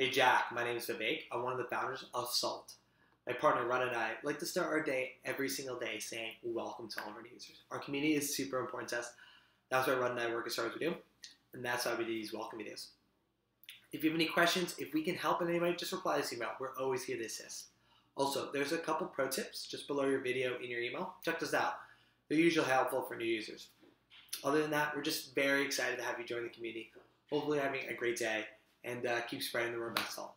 Hey Jack, my name is Vivek. I'm one of the founders of Salt. My partner Run and I like to start our day every single day saying welcome to all of our users. Our community is super important to us. That's why Run and I work as hard as we do, and that's why we do these welcome videos. If you have any questions, if we can help in any way, just reply to this email. We're always here to assist. Also, there's a couple pro tips just below your video in your email. Check those out. They're usually helpful for new users. Other than that, we're just very excited to have you join the community. Hopefully, having a great day and uh, keep spreading the word about salt.